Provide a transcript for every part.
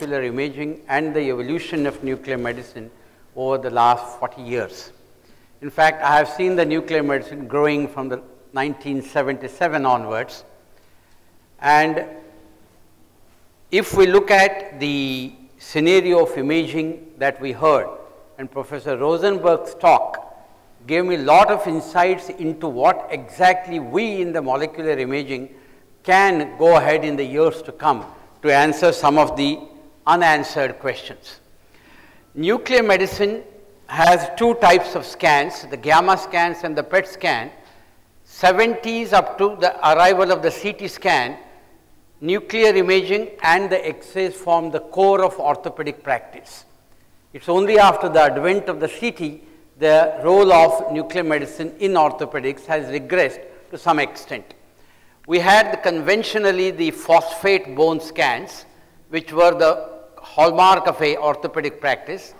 molecular imaging and the evolution of nuclear medicine over the last 40 years. In fact, I have seen the nuclear medicine growing from the 1977 onwards. And if we look at the scenario of imaging that we heard, and Professor Rosenberg's talk gave me a lot of insights into what exactly we in the molecular imaging can go ahead in the years to come to answer some of the unanswered questions. Nuclear medicine has two types of scans, the gamma scans and the PET scan. 70s up to the arrival of the CT scan, nuclear imaging and the X-rays form the core of orthopedic practice. It's only after the advent of the CT, the role of nuclear medicine in orthopedics has regressed to some extent. We had conventionally the phosphate bone scans, which were the hallmark of a orthopedic practice.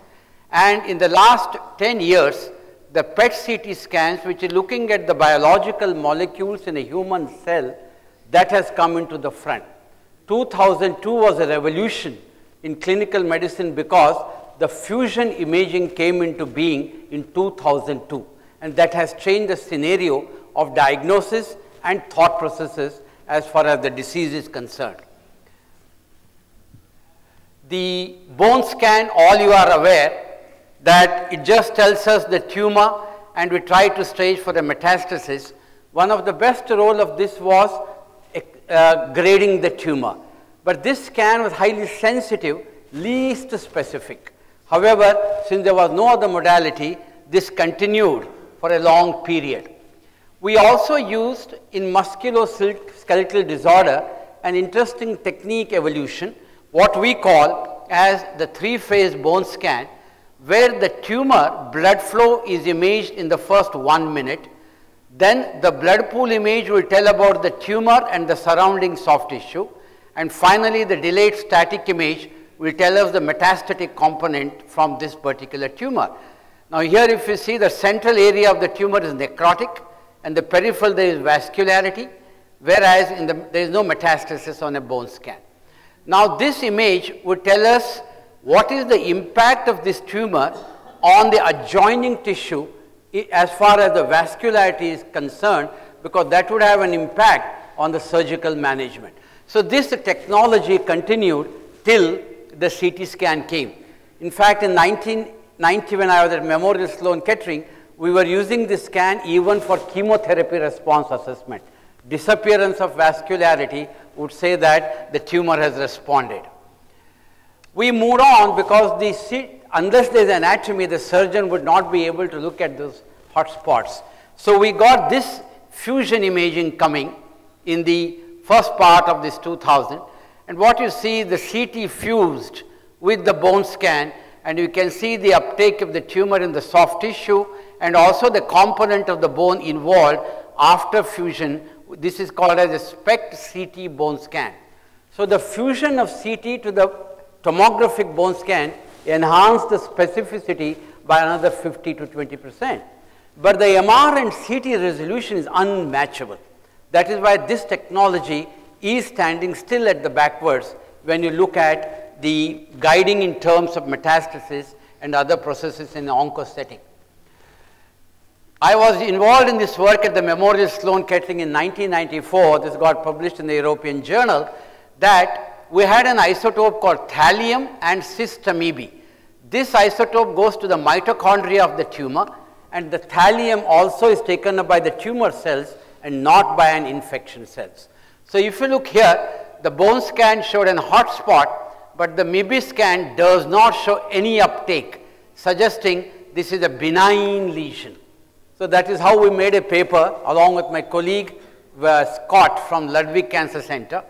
And in the last 10 years, the PET CT scans, which is looking at the biological molecules in a human cell, that has come into the front. 2002 was a revolution in clinical medicine because the fusion imaging came into being in 2002 and that has changed the scenario of diagnosis and thought processes as far as the disease is concerned. The bone scan, all you are aware that it just tells us the tumor and we try to stage for the metastasis. One of the best role of this was uh, grading the tumor. But this scan was highly sensitive, least specific. However, since there was no other modality, this continued for a long period. We also used in musculoskeletal disorder an interesting technique evolution, what we call as the three-phase bone scan, where the tumor blood flow is imaged in the first one minute, then the blood pool image will tell about the tumor and the surrounding soft tissue, and finally the delayed static image will tell us the metastatic component from this particular tumor. Now here if you see the central area of the tumor is necrotic, and the peripheral there is vascularity, whereas in the, there is no metastasis on a bone scan. Now this image would tell us what is the impact of this tumor on the adjoining tissue as far as the vascularity is concerned because that would have an impact on the surgical management. So this technology continued till the CT scan came. In fact, in 1990 when I was at Memorial Sloan Kettering, we were using this scan even for chemotherapy response assessment. Disappearance of vascularity would say that the tumor has responded. We moved on because the, unless there is anatomy, the surgeon would not be able to look at those hot spots. So we got this fusion imaging coming in the first part of this 2000. And what you see, the CT fused with the bone scan and you can see the uptake of the tumor in the soft tissue and also the component of the bone involved after fusion. This is called as a SPECT CT bone scan. So the fusion of CT to the tomographic bone scan enhanced the specificity by another 50 to 20 percent. But the MR and CT resolution is unmatchable. That is why this technology is standing still at the backwards when you look at the guiding in terms of metastasis and other processes in the onco setting. I was involved in this work at the Memorial Sloan Kettering in 1994. This got published in the European Journal that we had an isotope called thallium and cis This isotope goes to the mitochondria of the tumor and the thallium also is taken up by the tumor cells and not by an infection cells. So if you look here, the bone scan showed an hot spot, but the MIBI scan does not show any uptake, suggesting this is a benign lesion. So that is how we made a paper along with my colleague uh, Scott from Ludwig Cancer Center.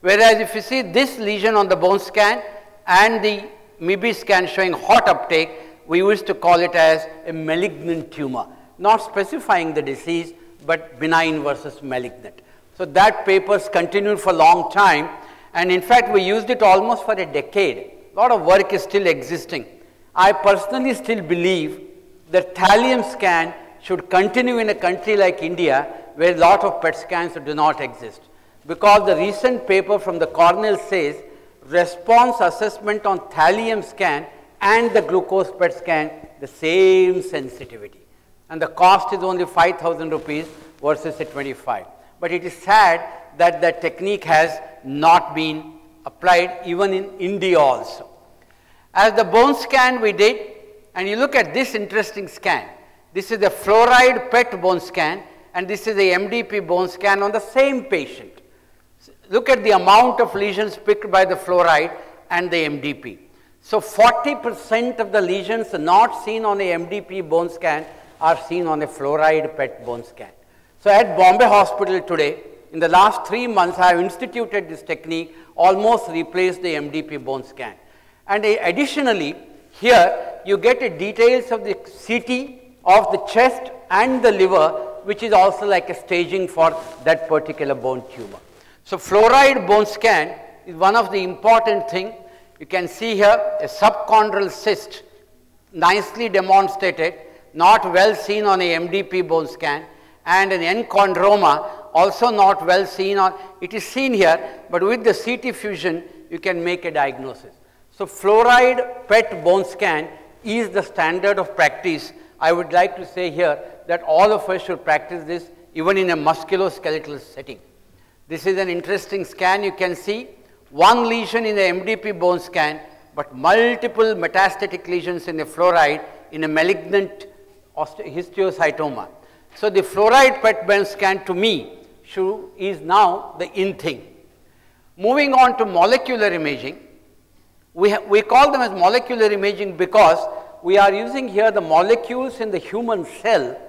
Whereas if you see this lesion on the bone scan and the MIBI scan showing hot uptake, we used to call it as a malignant tumor, not specifying the disease, but benign versus malignant. So that papers continued for a long time and in fact we used it almost for a decade. A lot of work is still existing. I personally still believe that thallium scan should continue in a country like India where a lot of PET scans do not exist. Because the recent paper from the Cornell says response assessment on thallium scan and the glucose PET scan the same sensitivity. And the cost is only 5000 rupees versus a 25. But it is sad that that technique has not been applied even in India also. As the bone scan we did, and you look at this interesting scan. This is a fluoride PET bone scan and this is a MDP bone scan on the same patient. Look at the amount of lesions picked by the fluoride and the MDP. So 40 percent of the lesions not seen on a MDP bone scan are seen on a fluoride PET bone scan. So at Bombay Hospital today, in the last three months, I have instituted this technique, almost replaced the MDP bone scan. And additionally, here you get details of the CT of the chest and the liver, which is also like a staging for that particular bone tumor. So fluoride bone scan is one of the important thing. You can see here a subchondral cyst, nicely demonstrated, not well seen on a MDP bone scan, and an enchondroma also not well seen on, it is seen here, but with the CT fusion, you can make a diagnosis. So fluoride PET bone scan is the standard of practice. I would like to say here that all of us should practice this even in a musculoskeletal setting. This is an interesting scan you can see one lesion in the MDP bone scan but multiple metastatic lesions in the fluoride in a malignant histiocytoma. So the fluoride PET bone scan to me is now the in thing. Moving on to molecular imaging, we, we call them as molecular imaging because we are using here the molecules in the human cell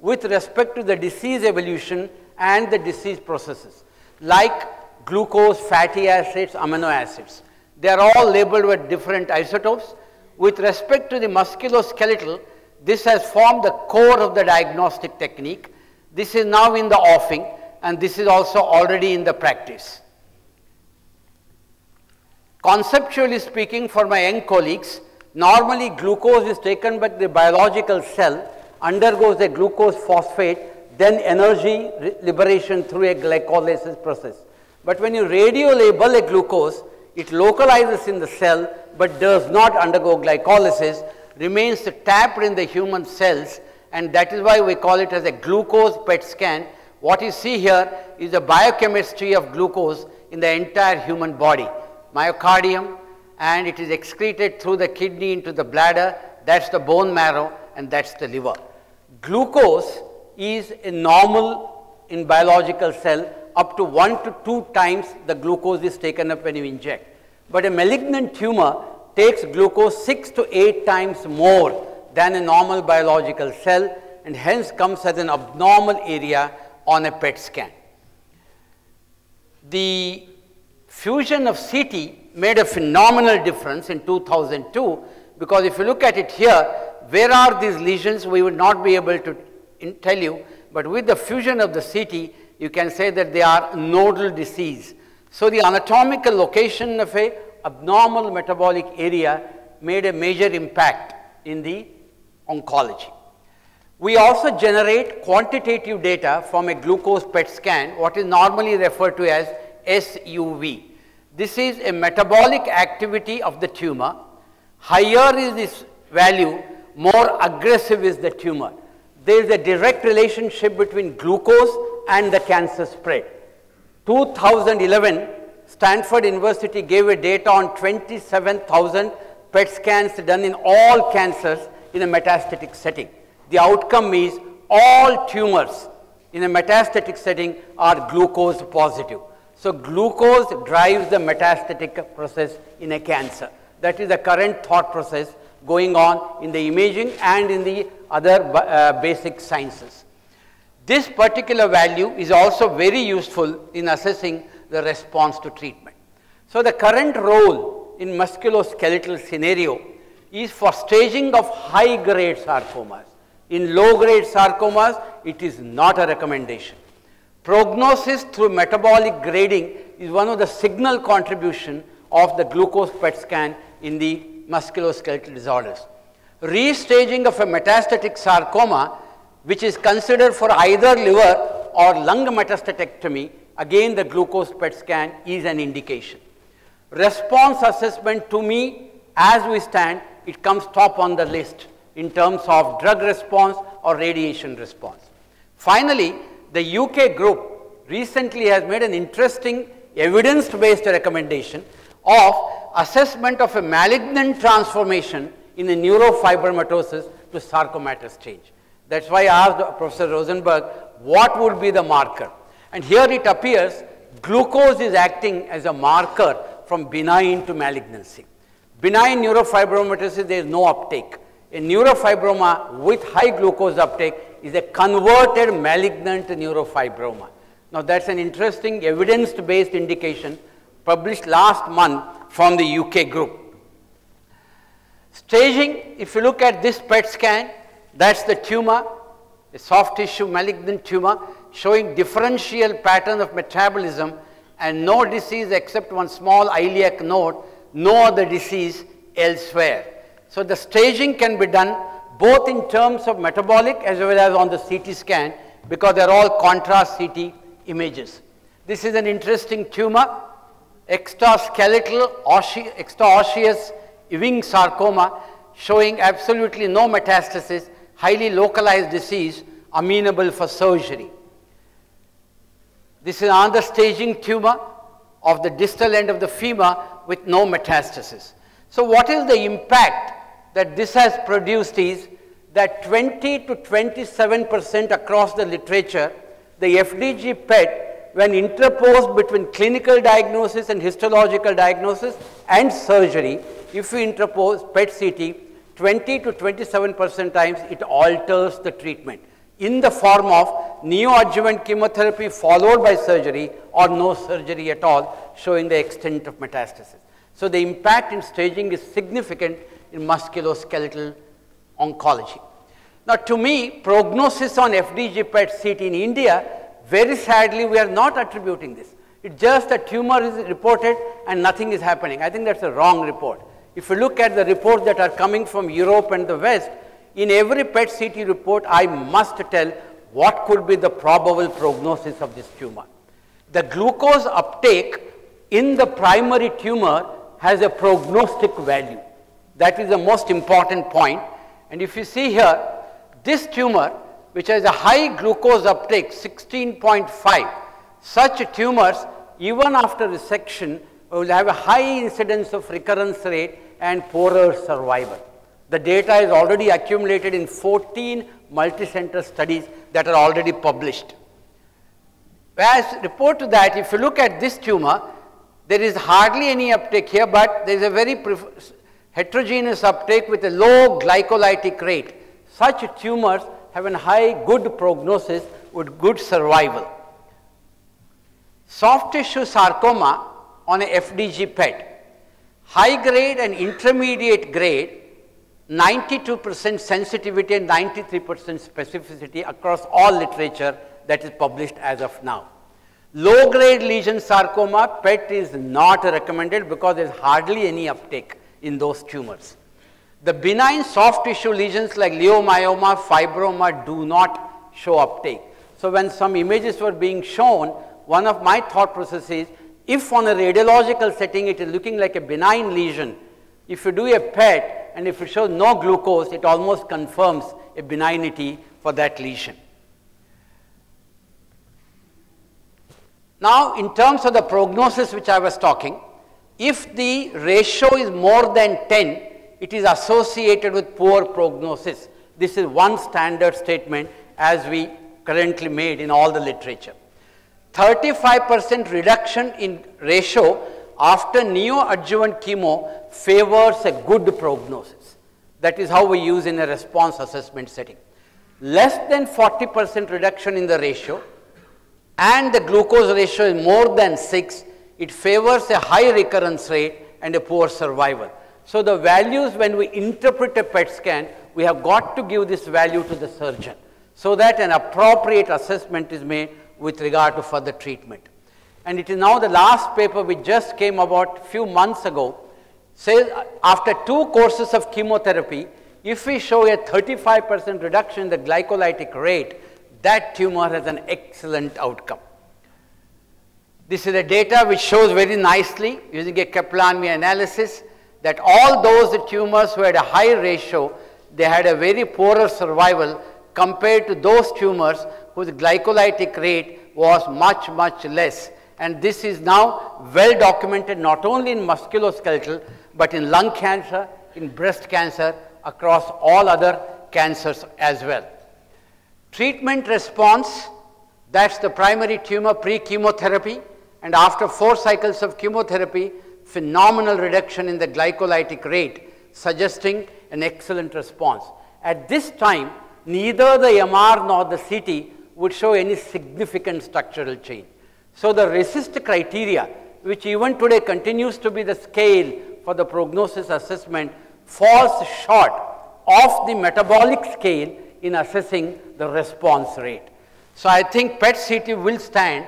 with respect to the disease evolution and the disease processes like glucose, fatty acids, amino acids. They are all labeled with different isotopes. With respect to the musculoskeletal, this has formed the core of the diagnostic technique. This is now in the offing and this is also already in the practice. Conceptually speaking, for my young colleagues, normally glucose is taken by the biological cell, undergoes a glucose phosphate, then energy liberation through a glycolysis process. But when you radio label a glucose, it localizes in the cell but does not undergo glycolysis, remains trapped in the human cells and that is why we call it as a glucose PET scan. What you see here is the biochemistry of glucose in the entire human body myocardium and it is excreted through the kidney into the bladder, that is the bone marrow and that is the liver. Glucose is a normal in biological cell up to 1 to 2 times the glucose is taken up when you inject. But a malignant tumor takes glucose 6 to 8 times more than a normal biological cell and hence comes as an abnormal area on a PET scan. The fusion of CT made a phenomenal difference in 2002 because if you look at it here, where are these lesions we would not be able to tell you, but with the fusion of the CT, you can say that they are nodal disease. So the anatomical location of a abnormal metabolic area made a major impact in the oncology. We also generate quantitative data from a glucose PET scan, what is normally referred to as SUV. This is a metabolic activity of the tumor. Higher is this value, more aggressive is the tumor. There is a direct relationship between glucose and the cancer spread. 2011, Stanford University gave a data on 27,000 PET scans done in all cancers in a metastatic setting. The outcome is all tumors in a metastatic setting are glucose positive. So glucose drives the metastatic process in a cancer. That is the current thought process going on in the imaging and in the other uh, basic sciences. This particular value is also very useful in assessing the response to treatment. So the current role in musculoskeletal scenario is for staging of high grade sarcomas. In low grade sarcomas, it is not a recommendation. Prognosis through metabolic grading is one of the signal contribution of the glucose PET scan in the musculoskeletal disorders. Restaging of a metastatic sarcoma which is considered for either liver or lung metastatectomy, again the glucose PET scan is an indication. response assessment to me as we stand, it comes top on the list in terms of drug response or radiation response. Finally, the UK group recently has made an interesting evidence-based recommendation of assessment of a malignant transformation in a neurofibromatosis to sarcomatous stage. That's why I asked Professor Rosenberg what would be the marker. And here it appears glucose is acting as a marker from benign to malignancy. Benign neurofibromatosis, there is no uptake. A neurofibroma with high glucose uptake is a converted malignant neurofibroma. Now that's an interesting evidence-based indication published last month from the UK group. Staging, if you look at this PET scan, that's the tumor, a soft tissue malignant tumor showing differential pattern of metabolism and no disease except one small iliac node, no other disease elsewhere. So the staging can be done both in terms of metabolic as well as on the CT scan because they are all contrast CT images. This is an interesting tumor, extraskeletal extraosseous Ewing sarcoma showing absolutely no metastasis, highly localized disease, amenable for surgery. This is another staging tumor of the distal end of the femur with no metastasis. So what is the impact that this has produced is that 20 to 27 percent across the literature, the FDG PET when interposed between clinical diagnosis and histological diagnosis and surgery if we interpose PET CT, 20 to 27 percent times it alters the treatment in the form of neoadjuvant chemotherapy followed by surgery or no surgery at all showing the extent of metastasis. So, the impact in staging is significant in musculoskeletal oncology. Now, to me prognosis on FDG PET CT in India very sadly we are not attributing this. It's just a tumor is reported and nothing is happening. I think that's a wrong report. If you look at the reports that are coming from Europe and the West, in every PET CT report, I must tell what could be the probable prognosis of this tumor. The glucose uptake in the primary tumor has a prognostic value. That is the most important point. And if you see here, this tumor, which has a high glucose uptake, 16.5, such tumors, even after resection, will have a high incidence of recurrence rate and poorer survival. The data is already accumulated in 14 multi-center studies that are already published. As report to that, if you look at this tumor, there is hardly any uptake here, but there is a very heterogeneous uptake with a low glycolytic rate. Such tumors have a high good prognosis with good survival. Soft tissue sarcoma on a FDG PET high grade and intermediate grade 92 percent sensitivity and 93 percent specificity across all literature that is published as of now. Low grade lesion sarcoma PET is not recommended because there is hardly any uptake in those tumors. The benign soft tissue lesions like leiomyoma, fibroma do not show uptake. So, when some images were being shown, one of my thought processes if on a radiological setting it is looking like a benign lesion, if you do a PET and if it shows no glucose, it almost confirms a benignity for that lesion. Now, in terms of the prognosis which I was talking, if the ratio is more than 10, it is associated with poor prognosis. This is one standard statement as we currently made in all the literature. 35% reduction in ratio after neoadjuvant chemo favors a good prognosis. That is how we use in a response assessment setting. Less than 40% reduction in the ratio and the glucose ratio is more than 6, it favors a high recurrence rate and a poor survival. So, the values when we interpret a PET scan, we have got to give this value to the surgeon so that an appropriate assessment is made with regard to further treatment. And it is now the last paper which just came about few months ago says after two courses of chemotherapy, if we show a 35 percent reduction in the glycolytic rate, that tumor has an excellent outcome. This is the data which shows very nicely using a Kaplan-Meier analysis that all those tumors who had a high ratio, they had a very poorer survival compared to those tumors whose glycolytic rate was much, much less. And this is now well documented not only in musculoskeletal, but in lung cancer, in breast cancer, across all other cancers as well. Treatment response, that's the primary tumor pre-chemotherapy, and after four cycles of chemotherapy, phenomenal reduction in the glycolytic rate, suggesting an excellent response. At this time, neither the MR nor the CT would show any significant structural change. So the RECIST criteria, which even today continues to be the scale for the prognosis assessment, falls short of the metabolic scale in assessing the response rate. So I think PET CT will stand.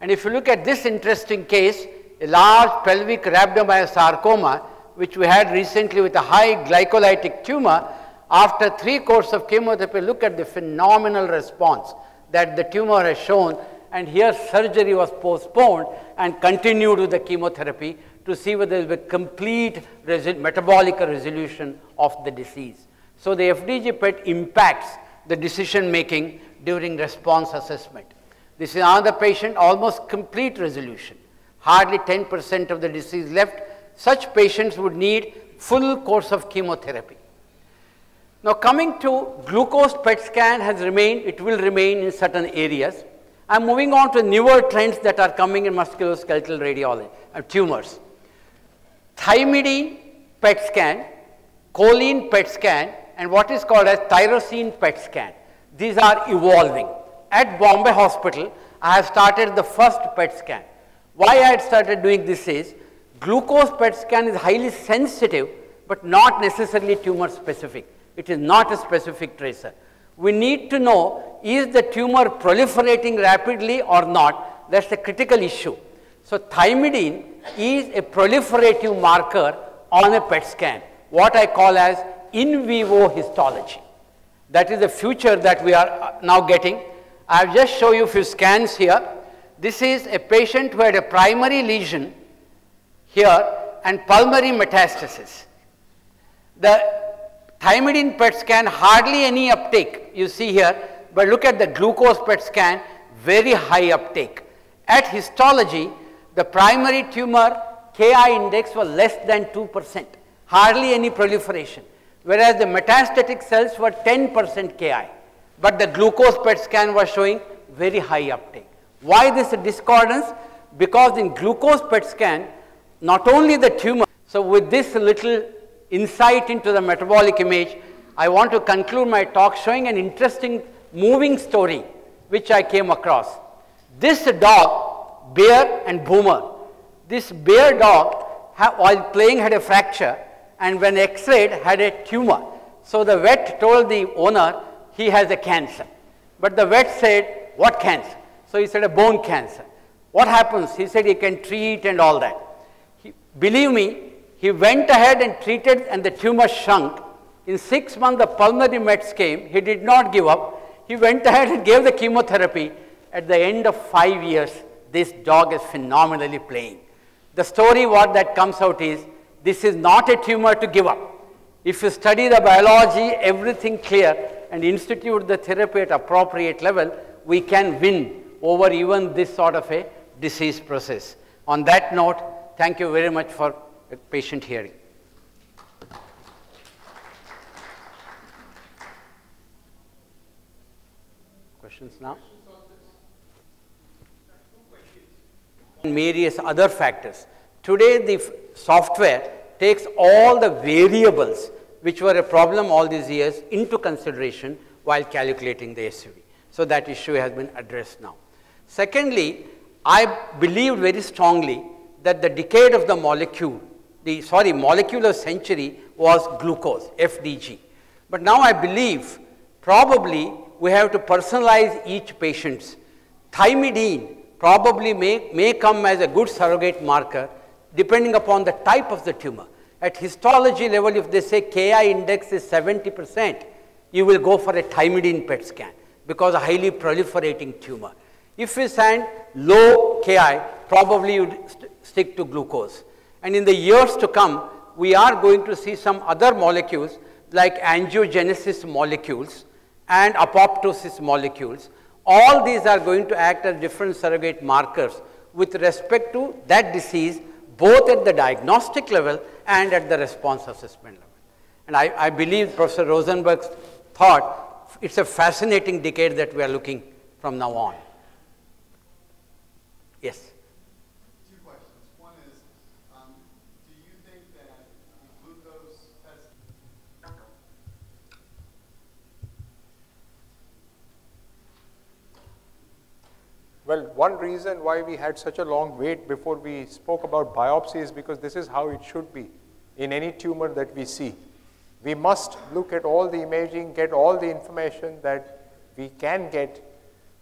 And if you look at this interesting case, a large pelvic rhabdomyosarcoma, which we had recently with a high glycolytic tumor, after three courses of chemotherapy, look at the phenomenal response that the tumor has shown. And here surgery was postponed and continued with the chemotherapy to see whether there is a complete resi metabolic resolution of the disease. So the FDG PET impacts the decision making during response assessment. This is another patient, almost complete resolution. Hardly 10% of the disease left. Such patients would need full course of chemotherapy. Now coming to glucose PET scan has remained, it will remain in certain areas. I am moving on to newer trends that are coming in musculoskeletal radiology, uh, tumors. Thymidine PET scan, choline PET scan, and what is called as tyrosine PET scan. These are evolving. At Bombay Hospital, I have started the first PET scan. Why I had started doing this is, glucose PET scan is highly sensitive, but not necessarily tumor specific. It is not a specific tracer. We need to know is the tumor proliferating rapidly or not. That is a critical issue. So, thymidine is a proliferative marker on a PET scan, what I call as in vivo histology. That is the future that we are uh, now getting. I have just show you a few scans here. This is a patient who had a primary lesion here and pulmonary metastasis. The Thymidine PET scan, hardly any uptake you see here, but look at the glucose PET scan, very high uptake. At histology, the primary tumor Ki index was less than 2 percent, hardly any proliferation, whereas the metastatic cells were 10 percent Ki, but the glucose PET scan was showing very high uptake. Why this discordance? Because in glucose PET scan, not only the tumor, so with this little insight into the metabolic image, I want to conclude my talk showing an interesting moving story which I came across. This dog, bear and boomer, this bear dog while playing had a fracture and when x-rayed had a tumor. So the vet told the owner he has a cancer. But the vet said, what cancer? So he said a bone cancer. What happens? He said he can treat and all that. He, believe me, he went ahead and treated and the tumor shrunk. In six months, the pulmonary mets came. He did not give up. He went ahead and gave the chemotherapy. At the end of five years, this dog is phenomenally playing. The story what that comes out is, this is not a tumor to give up. If you study the biology, everything clear, and institute the therapy at appropriate level, we can win over even this sort of a disease process. On that note, thank you very much for patient hearing. Questions now? Various other factors. Today the software takes all the variables which were a problem all these years into consideration while calculating the SUV. So that issue has been addressed now. Secondly, I believed very strongly that the decade of the molecule the sorry molecular century was glucose, FDG. But now I believe probably we have to personalize each patient's. Thymidine probably may, may come as a good surrogate marker depending upon the type of the tumor. At histology level, if they say Ki index is 70 percent, you will go for a thymidine PET scan because a highly proliferating tumor. If you send low Ki, probably you'd st stick to glucose. And in the years to come, we are going to see some other molecules like angiogenesis molecules and apoptosis molecules. All these are going to act as different surrogate markers with respect to that disease both at the diagnostic level and at the response assessment level. And I, I believe Professor Rosenberg's thought, it's a fascinating decade that we are looking from now on. Yes. Well, one reason why we had such a long wait before we spoke about biopsy is because this is how it should be in any tumor that we see. We must look at all the imaging, get all the information that we can get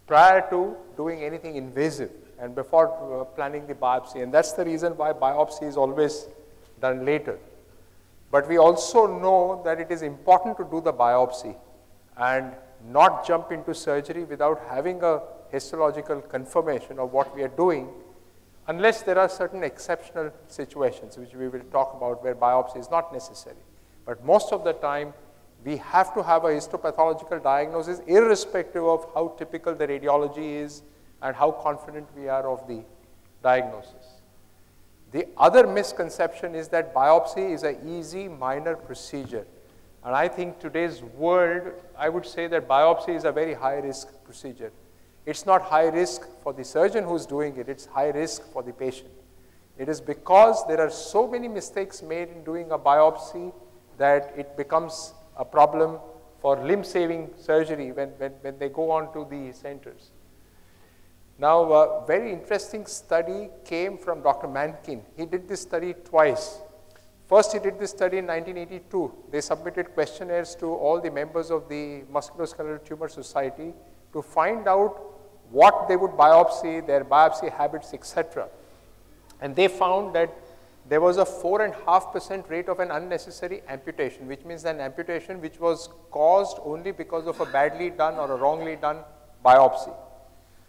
prior to doing anything invasive and before uh, planning the biopsy. And that's the reason why biopsy is always done later. But we also know that it is important to do the biopsy and not jump into surgery without having a histological confirmation of what we are doing unless there are certain exceptional situations which we will talk about where biopsy is not necessary. But most of the time, we have to have a histopathological diagnosis irrespective of how typical the radiology is and how confident we are of the diagnosis. The other misconception is that biopsy is an easy minor procedure. And I think today's world, I would say that biopsy is a very high risk procedure. It's not high risk for the surgeon who's doing it, it's high risk for the patient. It is because there are so many mistakes made in doing a biopsy that it becomes a problem for limb saving surgery when, when, when they go on to the centers. Now, a very interesting study came from Dr. Mankin. He did this study twice. First, he did this study in 1982. They submitted questionnaires to all the members of the Musculoskeletal Tumor Society to find out what they would biopsy, their biopsy habits, etc. And they found that there was a 4.5% rate of an unnecessary amputation, which means an amputation which was caused only because of a badly done or a wrongly done biopsy.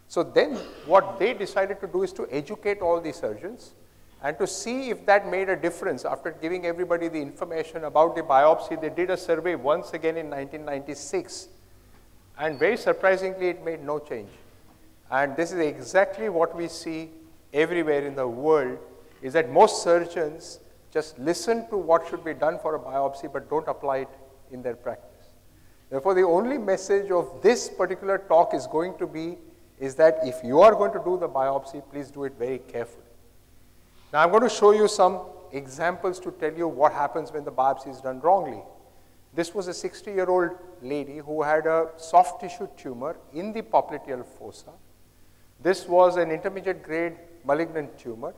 So then what they decided to do is to educate all the surgeons and to see if that made a difference after giving everybody the information about the biopsy. They did a survey once again in 1996 and very surprisingly it made no change. And this is exactly what we see everywhere in the world is that most surgeons just listen to what should be done for a biopsy but don't apply it in their practice. Therefore, the only message of this particular talk is going to be is that if you are going to do the biopsy, please do it very carefully. Now, I'm going to show you some examples to tell you what happens when the biopsy is done wrongly. This was a 60-year-old lady who had a soft tissue tumor in the popliteal fossa. This was an intermediate grade malignant tumor,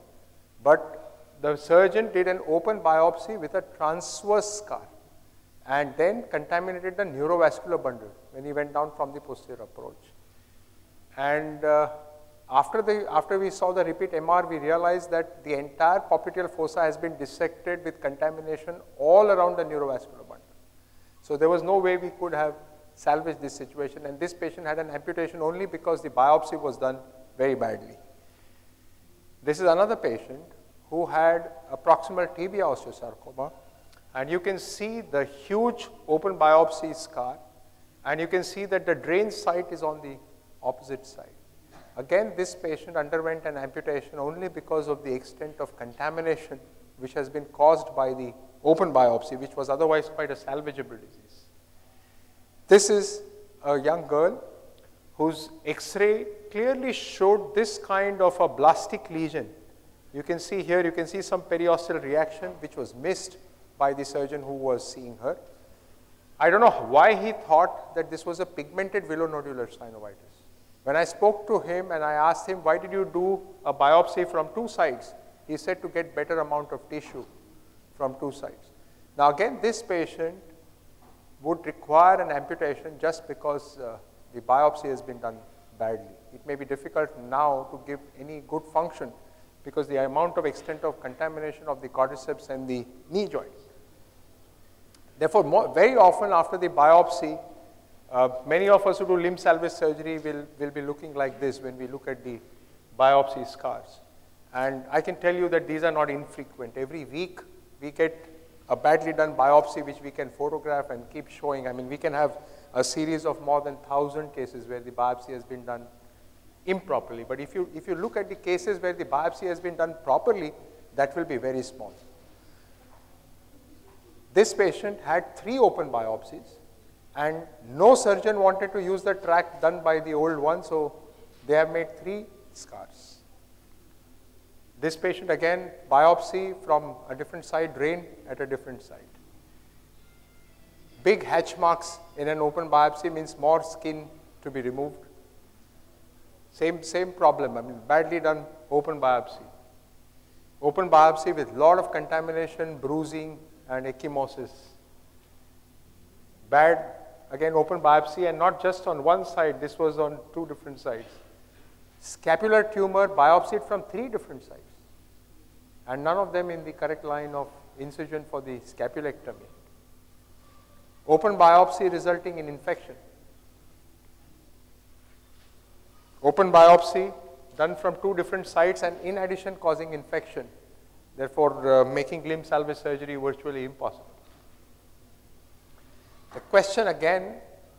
but the surgeon did an open biopsy with a transverse scar and then contaminated the neurovascular bundle when he went down from the posterior approach. And uh, after, the, after we saw the repeat MR, we realized that the entire popliteal fossa has been dissected with contamination all around the neurovascular bundle. So there was no way we could have salvaged this situation. And this patient had an amputation only because the biopsy was done very badly. This is another patient who had a proximal tibia osteosarcoma. And you can see the huge open biopsy scar. And you can see that the drain site is on the opposite side. Again, this patient underwent an amputation only because of the extent of contamination which has been caused by the open biopsy, which was otherwise quite a salvageable disease. This is a young girl whose X-ray clearly showed this kind of a blastic lesion. You can see here, you can see some periosteal reaction which was missed by the surgeon who was seeing her. I don't know why he thought that this was a pigmented villonodular synovitis. When I spoke to him and I asked him, why did you do a biopsy from two sides? He said to get better amount of tissue from two sides. Now again, this patient would require an amputation just because uh, the biopsy has been done badly. It may be difficult now to give any good function because the amount of extent of contamination of the quadriceps and the knee joints. Therefore, more, very often after the biopsy, uh, many of us who do limb salvage surgery will, will be looking like this when we look at the biopsy scars. And I can tell you that these are not infrequent. Every week we get a badly done biopsy which we can photograph and keep showing. I mean, we can have a series of more than 1,000 cases where the biopsy has been done improperly. But if you, if you look at the cases where the biopsy has been done properly, that will be very small. This patient had three open biopsies and no surgeon wanted to use the tract done by the old one, so they have made three scars. This patient again, biopsy from a different side, drain at a different side. Big hatch marks in an open biopsy means more skin to be removed. Same, same problem, I mean badly done open biopsy. Open biopsy with lot of contamination, bruising and ecchymosis. Bad, again open biopsy and not just on one side, this was on two different sides. Scapular tumor biopsied from three different sides and none of them in the correct line of incision for the scapulectomy. Open biopsy resulting in infection. Open biopsy done from two different sites and in addition causing infection, therefore uh, making limb salvage surgery virtually impossible. The question again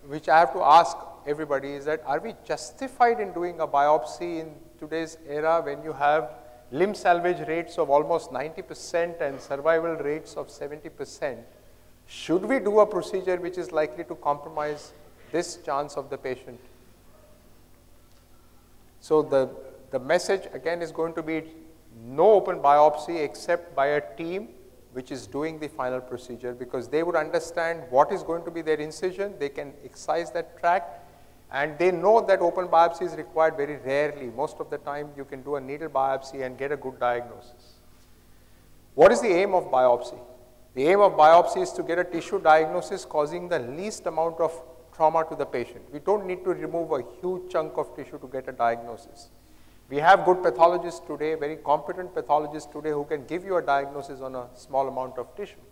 which I have to ask everybody is that are we justified in doing a biopsy in today's era when you have limb salvage rates of almost 90% and survival rates of 70%, should we do a procedure which is likely to compromise this chance of the patient? So the, the message again is going to be no open biopsy except by a team which is doing the final procedure because they would understand what is going to be their incision, they can excise that tract and they know that open biopsy is required very rarely. Most of the time you can do a needle biopsy and get a good diagnosis. What is the aim of biopsy? The aim of biopsy is to get a tissue diagnosis causing the least amount of trauma to the patient. We don't need to remove a huge chunk of tissue to get a diagnosis. We have good pathologists today, very competent pathologists today who can give you a diagnosis on a small amount of tissue.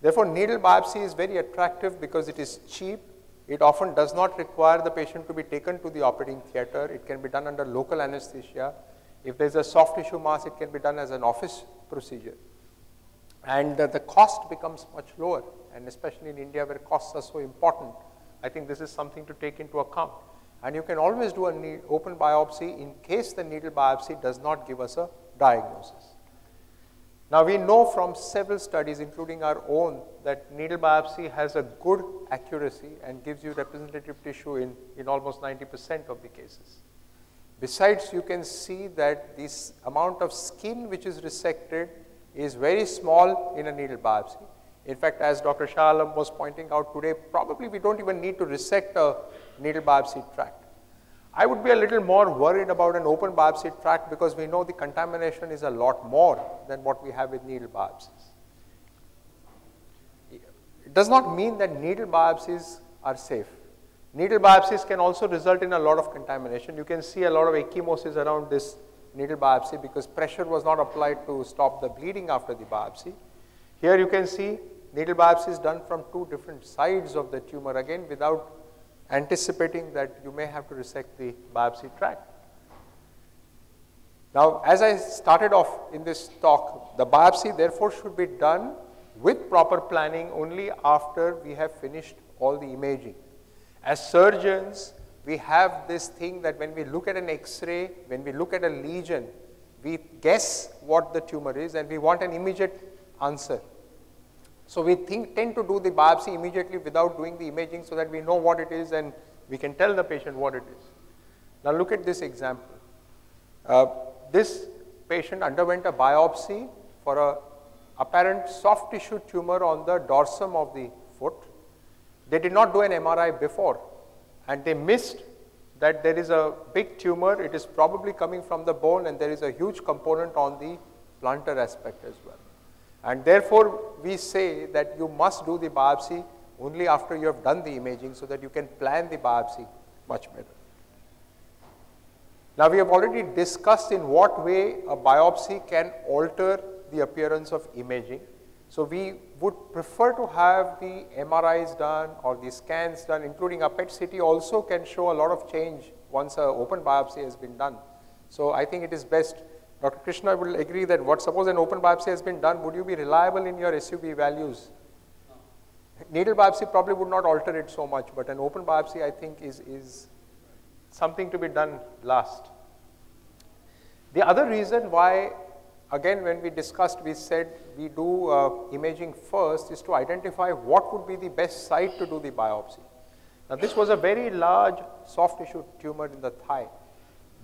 Therefore, needle biopsy is very attractive because it is cheap, it often does not require the patient to be taken to the operating theater. It can be done under local anesthesia. If there's a soft tissue mass, it can be done as an office procedure. And uh, the cost becomes much lower. And especially in India where costs are so important, I think this is something to take into account. And you can always do an open biopsy in case the needle biopsy does not give us a diagnosis. Now we know from several studies, including our own, that needle biopsy has a good accuracy and gives you representative tissue in, in almost 90% of the cases. Besides, you can see that this amount of skin which is resected is very small in a needle biopsy. In fact, as Dr. Shah Alam was pointing out today, probably we don't even need to resect a needle biopsy tract. I would be a little more worried about an open biopsy tract because we know the contamination is a lot more than what we have with needle biopsies. It does not mean that needle biopsies are safe. Needle biopsies can also result in a lot of contamination. You can see a lot of ecchymosis around this needle biopsy because pressure was not applied to stop the bleeding after the biopsy. Here you can see needle biopsies done from two different sides of the tumor again without anticipating that you may have to resect the biopsy tract. Now, as I started off in this talk, the biopsy therefore should be done with proper planning only after we have finished all the imaging. As surgeons, we have this thing that when we look at an x-ray, when we look at a lesion, we guess what the tumor is and we want an immediate answer. So we think, tend to do the biopsy immediately without doing the imaging so that we know what it is and we can tell the patient what it is. Now look at this example. Uh, this patient underwent a biopsy for a apparent soft tissue tumor on the dorsum of the foot. They did not do an MRI before and they missed that there is a big tumor. It is probably coming from the bone and there is a huge component on the plantar aspect as well. And therefore, we say that you must do the biopsy only after you have done the imaging so that you can plan the biopsy much better. Now, we have already discussed in what way a biopsy can alter the appearance of imaging. So, we would prefer to have the MRIs done or the scans done, including a PET CT also can show a lot of change once an open biopsy has been done. So, I think it is best Dr. Krishna will agree that what suppose an open biopsy has been done, would you be reliable in your SUV values? Needle biopsy probably would not alter it so much, but an open biopsy I think is, is something to be done last. The other reason why, again when we discussed, we said we do uh, imaging first is to identify what would be the best site to do the biopsy. Now this was a very large soft tissue tumor in the thigh,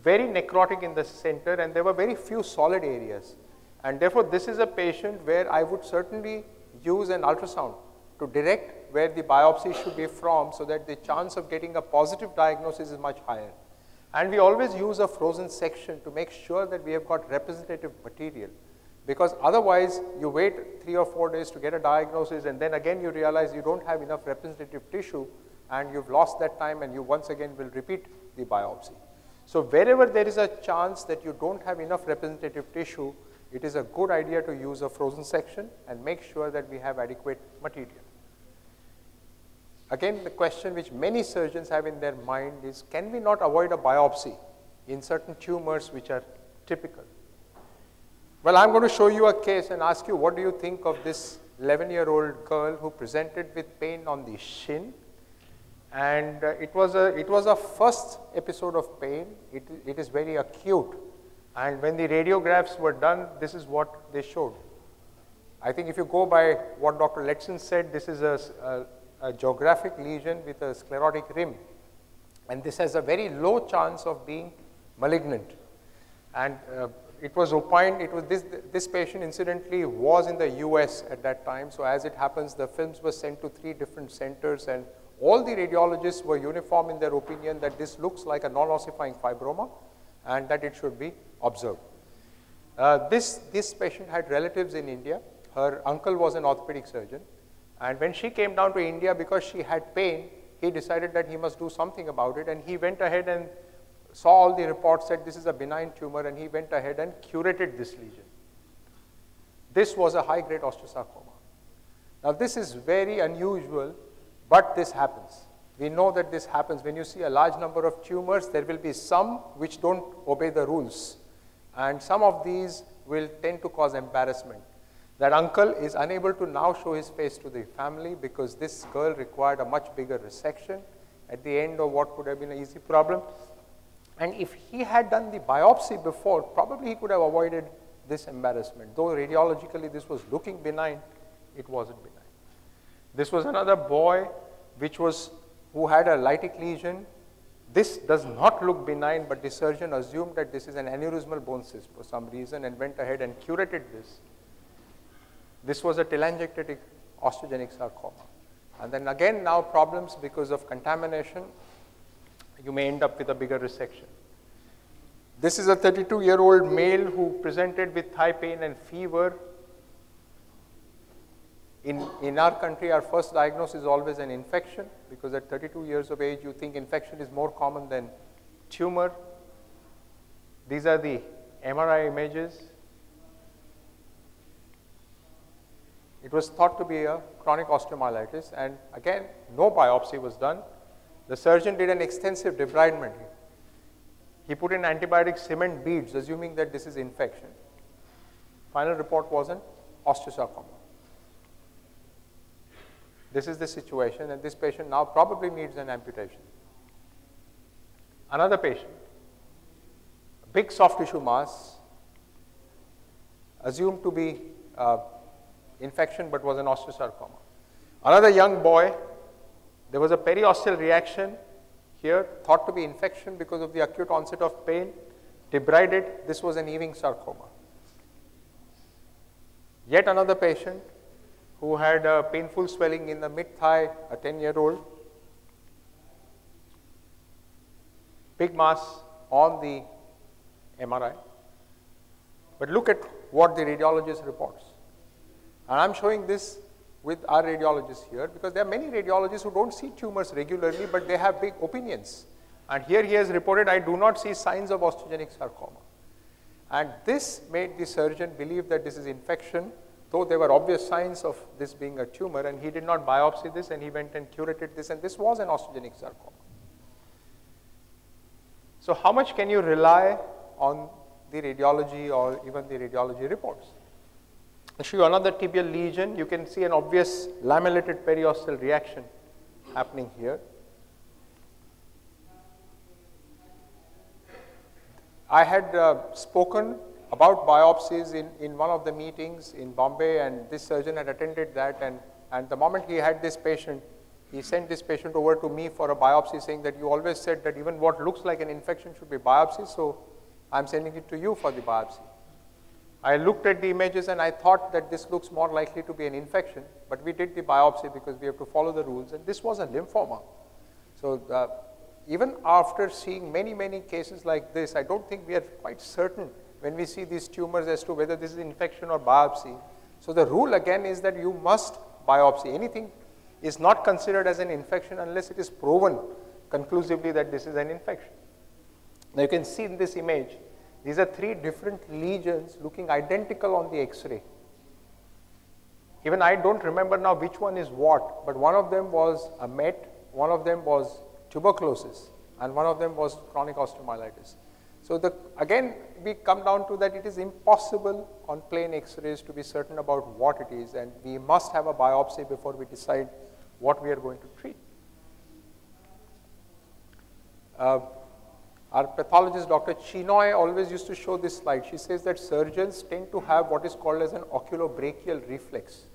very necrotic in the center and there were very few solid areas. And therefore this is a patient where I would certainly use an ultrasound to direct where the biopsy should be from so that the chance of getting a positive diagnosis is much higher. And we always use a frozen section to make sure that we have got representative material because otherwise you wait three or four days to get a diagnosis and then again you realize you don't have enough representative tissue and you've lost that time and you once again will repeat the biopsy. So wherever there is a chance that you don't have enough representative tissue, it is a good idea to use a frozen section and make sure that we have adequate material. Again, the question which many surgeons have in their mind is, can we not avoid a biopsy in certain tumors which are typical? Well, I'm going to show you a case and ask you, what do you think of this 11-year-old girl who presented with pain on the shin? And uh, it, was a, it was a first episode of pain. It, it is very acute. And when the radiographs were done, this is what they showed. I think if you go by what Dr. Letson said, this is a, a a geographic lesion with a sclerotic rim. And this has a very low chance of being malignant. And uh, it was opined, it was this, this patient incidentally was in the US at that time. So as it happens, the films were sent to three different centers and all the radiologists were uniform in their opinion that this looks like a non-ossifying fibroma and that it should be observed. Uh, this, this patient had relatives in India. Her uncle was an orthopedic surgeon. And when she came down to India because she had pain, he decided that he must do something about it and he went ahead and saw all the reports said this is a benign tumor and he went ahead and curetted this lesion. This was a high-grade osteosarcoma. Now this is very unusual, but this happens. We know that this happens. When you see a large number of tumors, there will be some which don't obey the rules. And some of these will tend to cause embarrassment. That uncle is unable to now show his face to the family because this girl required a much bigger resection at the end of what could have been an easy problem. And if he had done the biopsy before, probably he could have avoided this embarrassment. Though radiologically this was looking benign, it wasn't benign. This was another boy which was, who had a lytic lesion. This does not look benign, but the surgeon assumed that this is an aneurysmal bone cyst for some reason and went ahead and curetted this. This was a telangiectatic osteogenic sarcoma. And then again now problems because of contamination, you may end up with a bigger resection. This is a 32 year old male who presented with thigh pain and fever. In, in our country, our first diagnosis is always an infection because at 32 years of age, you think infection is more common than tumor. These are the MRI images. It was thought to be a chronic osteomyelitis and again no biopsy was done. The surgeon did an extensive debridement. He put in antibiotic cement beads assuming that this is infection. Final report was an osteosarcoma. This is the situation and this patient now probably needs an amputation. Another patient, big soft tissue mass, assumed to be uh, infection but was an osteosarcoma. Another young boy, there was a periosteal reaction here, thought to be infection because of the acute onset of pain, debrided, this was an Ewing sarcoma. Yet another patient who had a painful swelling in the mid-thigh, a 10-year-old, big mass on the MRI. But look at what the radiologist reports. And I'm showing this with our radiologists here because there are many radiologists who don't see tumors regularly, but they have big opinions. And here he has reported, I do not see signs of osteogenic sarcoma. And this made the surgeon believe that this is infection, though there were obvious signs of this being a tumor, and he did not biopsy this, and he went and curetted this, and this was an osteogenic sarcoma. So how much can you rely on the radiology or even the radiology reports. I'll show you another tibial lesion. You can see an obvious lamellated periosteal reaction happening here. I had uh, spoken about biopsies in, in one of the meetings in Bombay and this surgeon had attended that and, and the moment he had this patient, he sent this patient over to me for a biopsy saying that you always said that even what looks like an infection should be biopsy, so I'm sending it to you for the biopsy. I looked at the images and I thought that this looks more likely to be an infection, but we did the biopsy because we have to follow the rules and this was a lymphoma. So uh, even after seeing many, many cases like this, I don't think we are quite certain when we see these tumors as to whether this is infection or biopsy. So the rule again is that you must biopsy. Anything is not considered as an infection unless it is proven conclusively that this is an infection. Now you can see in this image, these are three different lesions looking identical on the x-ray. Even I don't remember now which one is what, but one of them was a MET, one of them was tuberculosis, and one of them was chronic osteomyelitis. So the, again, we come down to that it is impossible on plain x-rays to be certain about what it is, and we must have a biopsy before we decide what we are going to treat. Uh, our pathologist, Dr. Chinoy, always used to show this slide. She says that surgeons tend to have what is called as an oculobrachial reflex.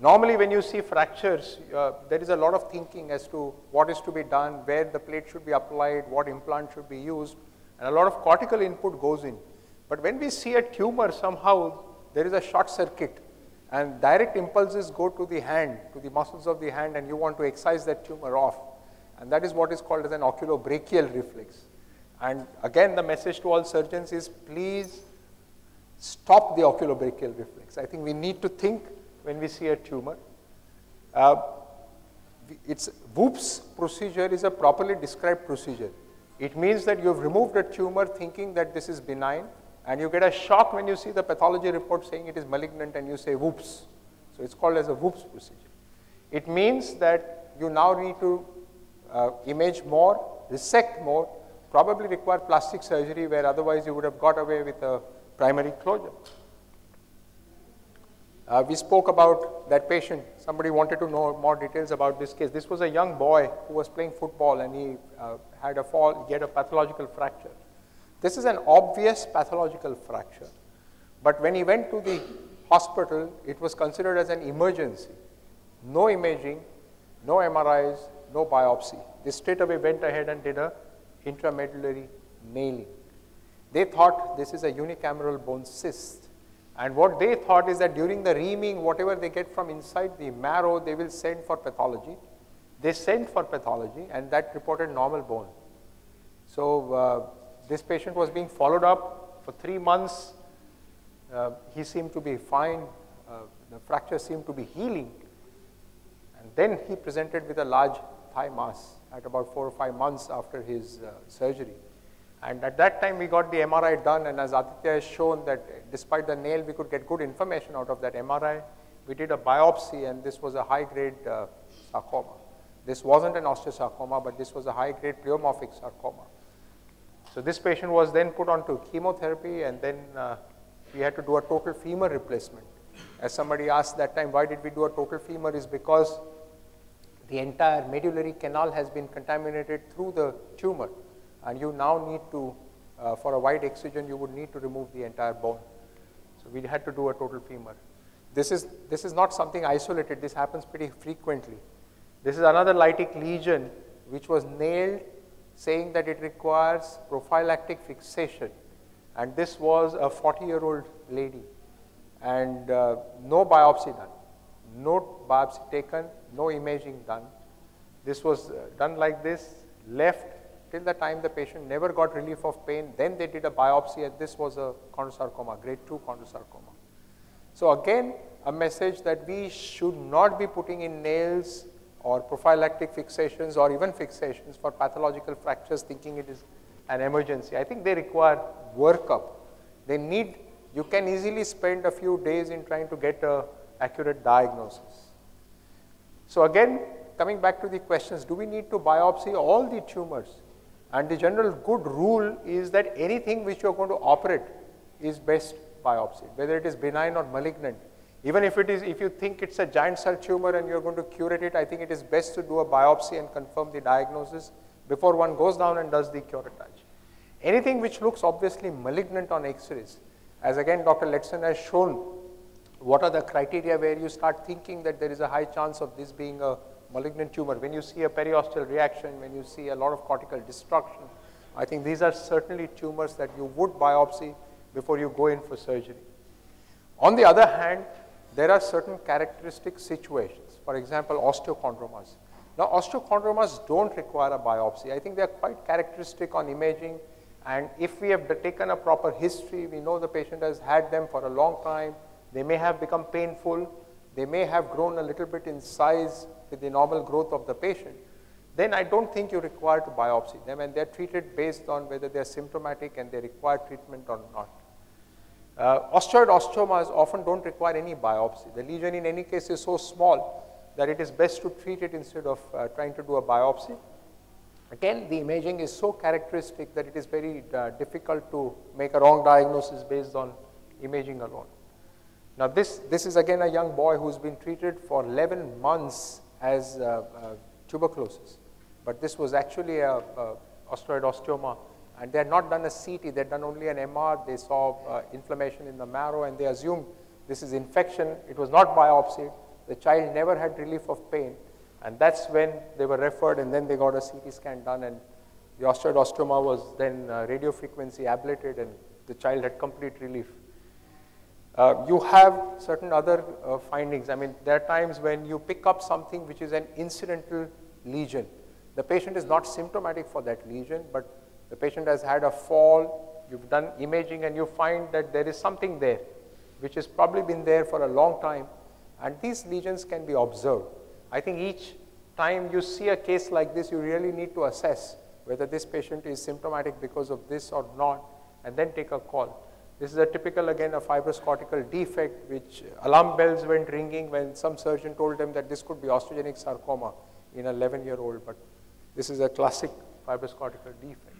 Normally, when you see fractures, uh, there is a lot of thinking as to what is to be done, where the plate should be applied, what implant should be used, and a lot of cortical input goes in. But when we see a tumor, somehow there is a short circuit, and direct impulses go to the hand, to the muscles of the hand, and you want to excise that tumor off. And that is what is called as an oculobrachial reflex. And again, the message to all surgeons is please stop the oculobrachial reflex. I think we need to think when we see a tumor. Uh, it's WHOOPS procedure is a properly described procedure. It means that you've removed a tumor thinking that this is benign, and you get a shock when you see the pathology report saying it is malignant, and you say whoops. So it's called as a whoops procedure. It means that you now need to uh, image more, resect more, probably require plastic surgery where otherwise you would have got away with a primary closure. Uh, we spoke about that patient. Somebody wanted to know more details about this case. This was a young boy who was playing football and he uh, had a fall, he had a pathological fracture. This is an obvious pathological fracture. But when he went to the hospital, it was considered as an emergency. No imaging, no MRIs, no biopsy. They straight away went ahead and did a intramedullary nailing. They thought this is a unicameral bone cyst. And what they thought is that during the reaming, whatever they get from inside the marrow, they will send for pathology. They sent for pathology, and that reported normal bone. So uh, this patient was being followed up for three months. Uh, he seemed to be fine. Uh, the fracture seemed to be healing. And then he presented with a large thigh mass at about four or five months after his uh, surgery. And at that time, we got the MRI done, and as Aditya has shown that despite the nail, we could get good information out of that MRI. We did a biopsy, and this was a high-grade uh, sarcoma. This wasn't an osteosarcoma, but this was a high-grade pleomorphic sarcoma. So this patient was then put onto chemotherapy, and then uh, we had to do a total femur replacement. As somebody asked that time, why did we do a total femur? Is because the entire medullary canal has been contaminated through the tumor and you now need to, uh, for a wide excision, you would need to remove the entire bone. So we had to do a total femur. This is, this is not something isolated, this happens pretty frequently. This is another lytic lesion which was nailed saying that it requires prophylactic fixation. And this was a 40 year old lady and uh, no biopsy done, no biopsy taken, no imaging done. This was uh, done like this, left till the time the patient never got relief of pain. Then they did a biopsy and this was a chondrosarcoma, grade 2 chondrosarcoma. So again, a message that we should not be putting in nails or prophylactic fixations or even fixations for pathological fractures thinking it is an emergency. I think they require workup. They need, you can easily spend a few days in trying to get a accurate diagnosis. So again, coming back to the questions, do we need to biopsy all the tumors? And the general good rule is that anything which you are going to operate, is best biopsy, whether it is benign or malignant. Even if it is, if you think it's a giant cell tumor and you're going to curate it, I think it is best to do a biopsy and confirm the diagnosis before one goes down and does the curettage. Anything which looks obviously malignant on X-rays, as again Dr. Letson has shown, what are the criteria where you start thinking that there is a high chance of this being a malignant tumor. When you see a periosteal reaction, when you see a lot of cortical destruction, I think these are certainly tumors that you would biopsy before you go in for surgery. On the other hand, there are certain characteristic situations. For example, osteochondromas. Now, osteochondromas don't require a biopsy. I think they are quite characteristic on imaging. And if we have taken a proper history, we know the patient has had them for a long time. They may have become painful. They may have grown a little bit in size with the normal growth of the patient. Then I don't think you require to biopsy them and they're treated based on whether they're symptomatic and they require treatment or not. Uh, osteoid osteomas often don't require any biopsy. The lesion in any case is so small that it is best to treat it instead of uh, trying to do a biopsy. Again, the imaging is so characteristic that it is very uh, difficult to make a wrong diagnosis based on imaging alone. Now this, this is again a young boy who's been treated for 11 months as uh, uh, tuberculosis, but this was actually a, a osteoid osteoma and they had not done a CT, they had done only an MR, they saw uh, inflammation in the marrow and they assumed this is infection, it was not biopsied, the child never had relief of pain and that's when they were referred and then they got a CT scan done and the osteoid osteoma was then uh, radio frequency ablated and the child had complete relief. Uh, you have certain other uh, findings. I mean, there are times when you pick up something which is an incidental lesion. The patient is not symptomatic for that lesion, but the patient has had a fall, you've done imaging and you find that there is something there which has probably been there for a long time and these lesions can be observed. I think each time you see a case like this, you really need to assess whether this patient is symptomatic because of this or not and then take a call. This is a typical, again, a fibrous cortical defect, which alarm bells went ringing when some surgeon told them that this could be osteogenic sarcoma in an 11-year-old, but this is a classic fibrous cortical defect.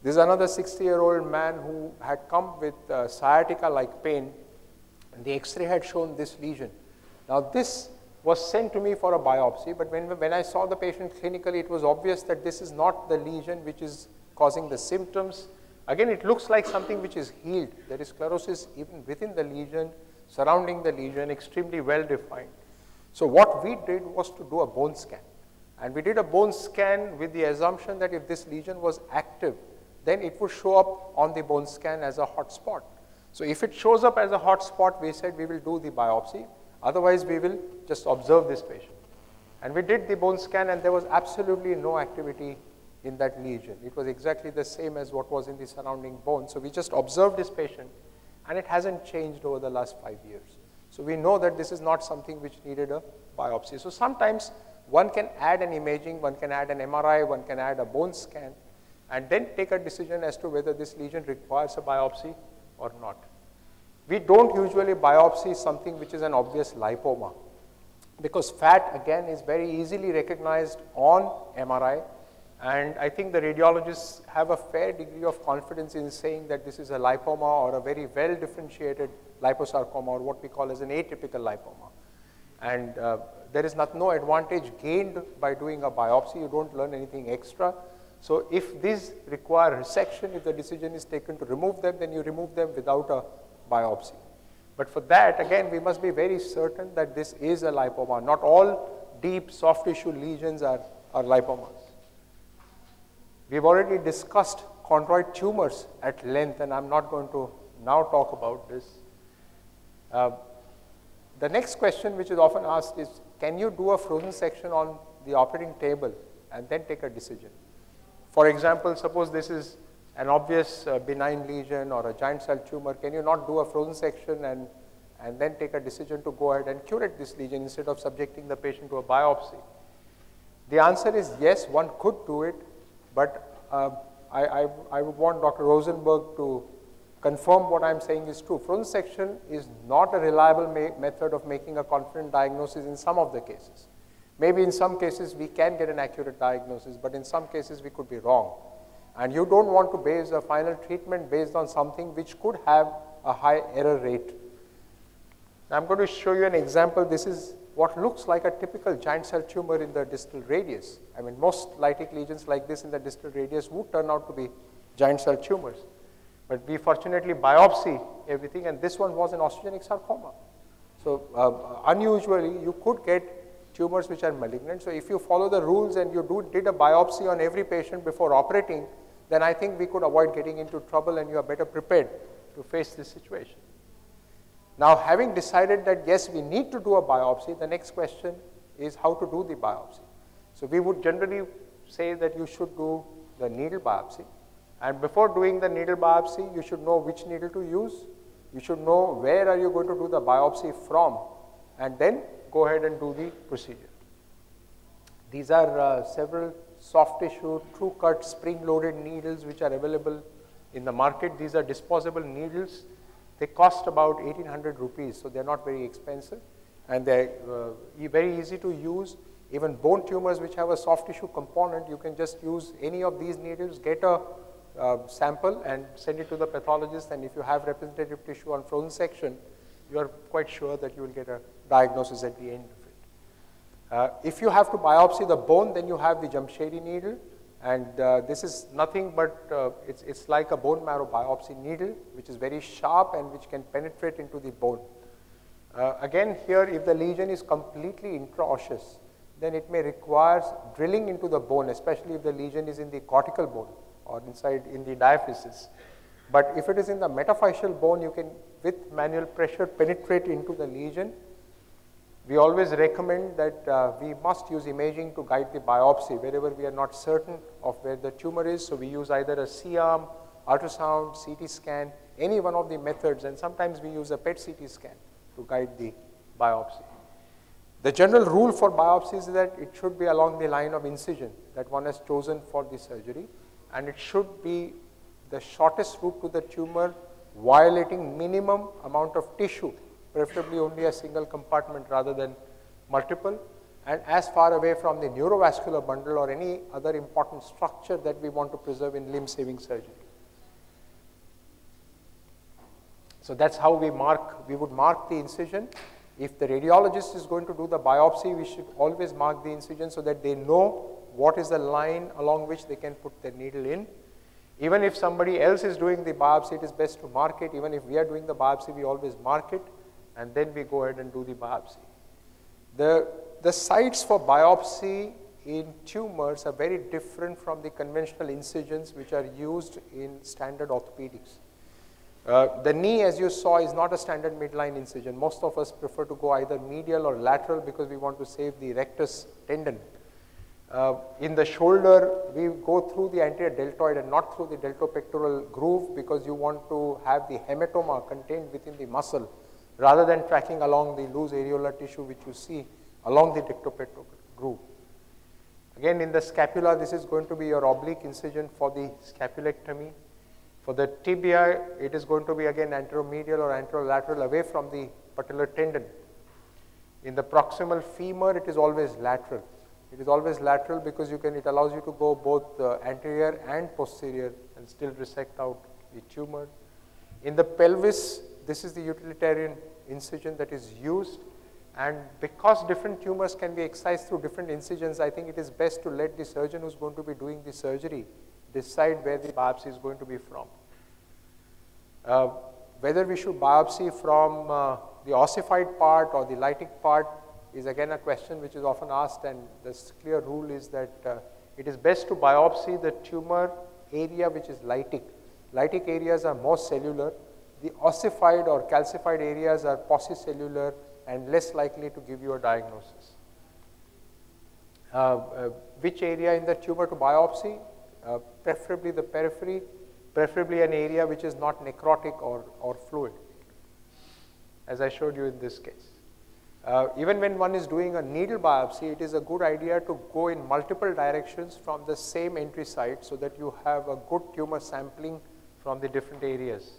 This is another 60-year-old man who had come with uh, sciatica-like pain, and the X-ray had shown this lesion. Now, this was sent to me for a biopsy, but when, when I saw the patient clinically, it was obvious that this is not the lesion which is causing the symptoms. Again, it looks like something which is healed. There is sclerosis even within the lesion, surrounding the lesion, extremely well defined. So what we did was to do a bone scan. And we did a bone scan with the assumption that if this lesion was active, then it would show up on the bone scan as a hot spot. So if it shows up as a hot spot, we said we will do the biopsy. Otherwise, we will just observe this patient. And we did the bone scan and there was absolutely no activity in that lesion. It was exactly the same as what was in the surrounding bone. So we just observed this patient and it hasn't changed over the last five years. So we know that this is not something which needed a biopsy. So sometimes one can add an imaging, one can add an MRI, one can add a bone scan, and then take a decision as to whether this lesion requires a biopsy or not. We don't usually biopsy something which is an obvious lipoma because fat again is very easily recognized on MRI and I think the radiologists have a fair degree of confidence in saying that this is a lipoma or a very well differentiated liposarcoma or what we call as an atypical lipoma. And uh, there is not, no advantage gained by doing a biopsy. You don't learn anything extra. So if these require resection, if the decision is taken to remove them, then you remove them without a biopsy. But for that, again, we must be very certain that this is a lipoma. Not all deep soft tissue lesions are, are lipomas. We've already discussed chondroid tumors at length, and I'm not going to now talk about this. Uh, the next question which is often asked is, can you do a frozen section on the operating table and then take a decision? For example, suppose this is an obvious uh, benign lesion or a giant cell tumor, can you not do a frozen section and, and then take a decision to go ahead and curate this lesion instead of subjecting the patient to a biopsy? The answer is yes, one could do it, but uh, I, I, I, would want Dr. Rosenberg to confirm what I'm saying is true. Frozen section is not a reliable method of making a confident diagnosis in some of the cases. Maybe in some cases we can get an accurate diagnosis, but in some cases we could be wrong. And you don't want to base a final treatment based on something which could have a high error rate. I'm going to show you an example. This is what looks like a typical giant cell tumor in the distal radius. I mean, most lytic lesions like this in the distal radius would turn out to be giant cell tumors. But we fortunately biopsy everything, and this one was an osteogenic sarcoma. So uh, unusually, you could get tumors which are malignant. So if you follow the rules and you do, did a biopsy on every patient before operating, then I think we could avoid getting into trouble and you are better prepared to face this situation. Now, having decided that yes, we need to do a biopsy, the next question is how to do the biopsy. So we would generally say that you should do the needle biopsy. And before doing the needle biopsy, you should know which needle to use. You should know where are you going to do the biopsy from and then go ahead and do the procedure. These are uh, several soft tissue, Tru-Cut, spring loaded needles which are available in the market. These are disposable needles. They cost about 1800 rupees, so they're not very expensive and they're uh, very easy to use. Even bone tumors which have a soft tissue component, you can just use any of these needles, get a uh, sample and send it to the pathologist and if you have representative tissue on frozen section, you are quite sure that you will get a diagnosis at the end of it. Uh, if you have to biopsy the bone, then you have the Jamshidi needle and uh, this is nothing but, uh, it's, it's like a bone marrow biopsy needle which is very sharp and which can penetrate into the bone. Uh, again here if the lesion is completely intraosseous, then it may require drilling into the bone, especially if the lesion is in the cortical bone or inside in the diaphysis. But if it is in the metaphyseal bone, you can, with manual pressure, penetrate into the lesion. We always recommend that uh, we must use imaging to guide the biopsy wherever we are not certain of where the tumor is. So we use either a C-arm, ultrasound, CT scan, any one of the methods, and sometimes we use a PET CT scan to guide the biopsy. The general rule for biopsies is that it should be along the line of incision that one has chosen for the surgery and it should be the shortest route to the tumor violating minimum amount of tissue, preferably only a single compartment rather than multiple and as far away from the neurovascular bundle or any other important structure that we want to preserve in limb saving surgery. So that's how we mark, we would mark the incision. If the radiologist is going to do the biopsy, we should always mark the incision so that they know what is the line along which they can put the needle in. Even if somebody else is doing the biopsy, it is best to mark it. Even if we are doing the biopsy, we always mark it and then we go ahead and do the biopsy. The, the sites for biopsy in tumors are very different from the conventional incisions which are used in standard orthopedics. Uh, the knee, as you saw, is not a standard midline incision. Most of us prefer to go either medial or lateral because we want to save the rectus tendon. Uh, in the shoulder, we go through the anterior deltoid and not through the deltopectoral groove because you want to have the hematoma contained within the muscle rather than tracking along the loose areolar tissue which you see along the deltopectoral groove. Again, in the scapula, this is going to be your oblique incision for the scapulectomy. For the tibia, it is going to be again anteromedial or anterolateral away from the patellar tendon. In the proximal femur, it is always lateral. It is always lateral because you can, it allows you to go both uh, anterior and posterior and still resect out the tumor. In the pelvis, this is the utilitarian incision that is used and because different tumors can be excised through different incisions, I think it is best to let the surgeon who's going to be doing the surgery decide where the biopsy is going to be from. Uh, whether we should biopsy from uh, the ossified part or the lytic part is again a question which is often asked and the clear rule is that uh, it is best to biopsy the tumor area which is lytic. Lytic areas are more cellular. The ossified or calcified areas are paucicellular and less likely to give you a diagnosis. Uh, uh, which area in the tumor to biopsy? Uh, preferably the periphery, preferably an area which is not necrotic or, or fluid, as I showed you in this case. Uh, even when one is doing a needle biopsy, it is a good idea to go in multiple directions from the same entry site so that you have a good tumor sampling from the different areas.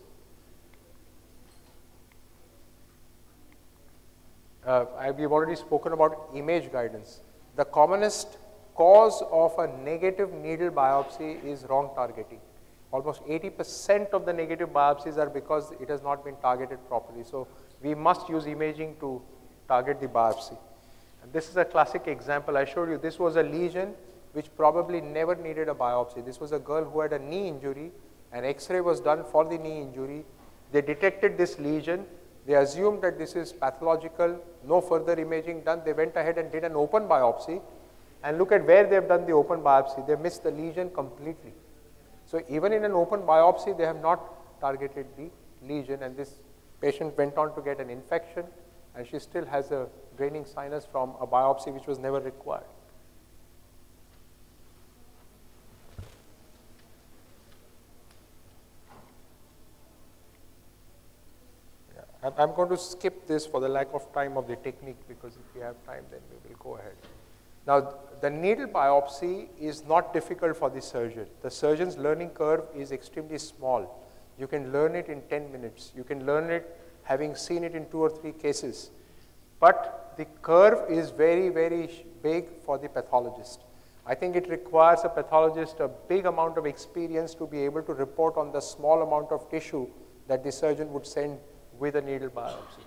Uh, we've already spoken about image guidance. The commonest cause of a negative needle biopsy is wrong targeting. Almost 80% of the negative biopsies are because it has not been targeted properly. So we must use imaging to target the biopsy. And this is a classic example. I showed you this was a lesion which probably never needed a biopsy. This was a girl who had a knee injury. An X-ray was done for the knee injury. They detected this lesion. They assumed that this is pathological, no further imaging done. They went ahead and did an open biopsy. And look at where they have done the open biopsy. They missed the lesion completely. So even in an open biopsy, they have not targeted the lesion. And this patient went on to get an infection. And she still has a draining sinus from a biopsy which was never required. I'm going to skip this for the lack of time of the technique because if we have time then we will go ahead. Now the needle biopsy is not difficult for the surgeon. The surgeon's learning curve is extremely small. You can learn it in 10 minutes. You can learn it having seen it in two or three cases. But the curve is very, very big for the pathologist. I think it requires a pathologist a big amount of experience to be able to report on the small amount of tissue that the surgeon would send with a needle biopsy.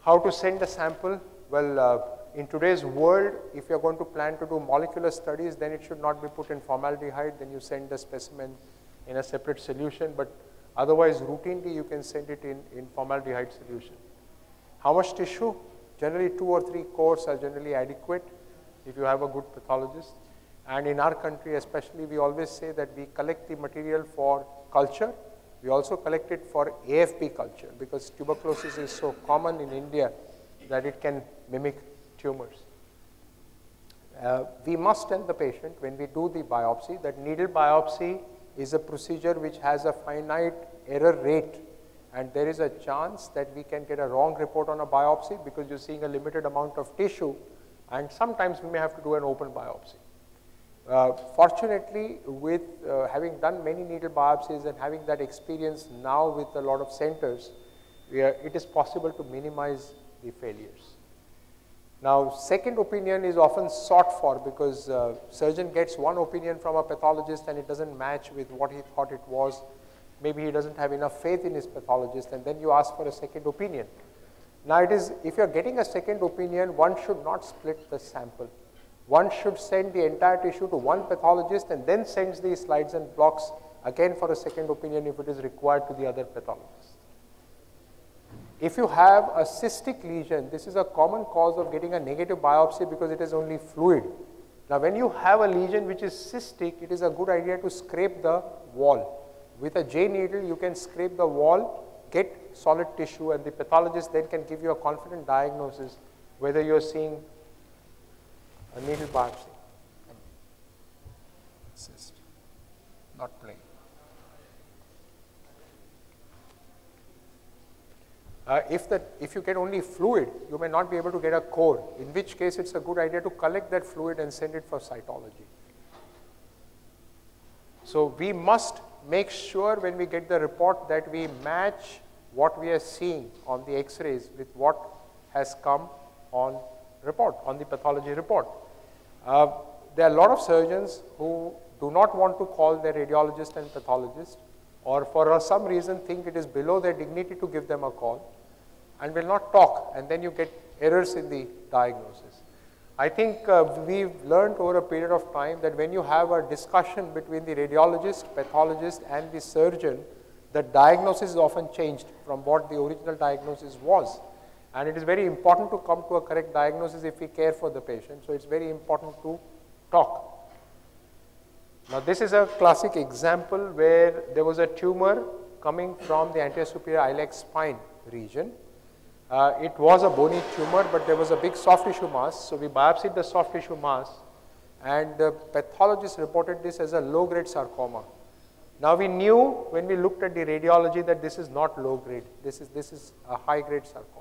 How to send the sample? Well, uh, in today's world, if you're going to plan to do molecular studies, then it should not be put in formaldehyde. Then you send the specimen in a separate solution. But otherwise, routinely, you can send it in, in formaldehyde solution. How much tissue? Generally, two or three cores are generally adequate if you have a good pathologist. And in our country, especially, we always say that we collect the material for culture we also collect it for AFB culture because tuberculosis is so common in India that it can mimic tumors. Uh, we must tell the patient when we do the biopsy that needle biopsy is a procedure which has a finite error rate and there is a chance that we can get a wrong report on a biopsy because you're seeing a limited amount of tissue and sometimes we may have to do an open biopsy. Uh, fortunately, with uh, having done many needle biopsies and having that experience now with a lot of centers, are, it is possible to minimize the failures. Now, second opinion is often sought for because uh, surgeon gets one opinion from a pathologist and it doesn't match with what he thought it was. Maybe he doesn't have enough faith in his pathologist and then you ask for a second opinion. Now, it is if you're getting a second opinion, one should not split the sample one should send the entire tissue to one pathologist and then sends the slides and blocks again for a second opinion if it is required to the other pathologist. If you have a cystic lesion, this is a common cause of getting a negative biopsy because it is only fluid. Now, when you have a lesion which is cystic, it is a good idea to scrape the wall. With a J needle, you can scrape the wall, get solid tissue, and the pathologist then can give you a confident diagnosis whether you are seeing a needle biopsy. Not plain. Uh, if, the, if you get only fluid, you may not be able to get a core, in which case it's a good idea to collect that fluid and send it for cytology. So we must make sure when we get the report that we match what we are seeing on the x-rays with what has come on report, on the pathology report. Uh, there are a lot of surgeons who do not want to call their radiologist and pathologist or for some reason think it is below their dignity to give them a call and will not talk and then you get errors in the diagnosis. I think uh, we've learned over a period of time that when you have a discussion between the radiologist, pathologist and the surgeon, the diagnosis is often changed from what the original diagnosis was. And it is very important to come to a correct diagnosis if we care for the patient. So it's very important to talk. Now this is a classic example where there was a tumor coming from the anterior superior iliac spine region. Uh, it was a bony tumor, but there was a big soft tissue mass. So we biopsied the soft tissue mass and the pathologist reported this as a low grade sarcoma. Now we knew when we looked at the radiology that this is not low grade, this is, this is a high grade sarcoma.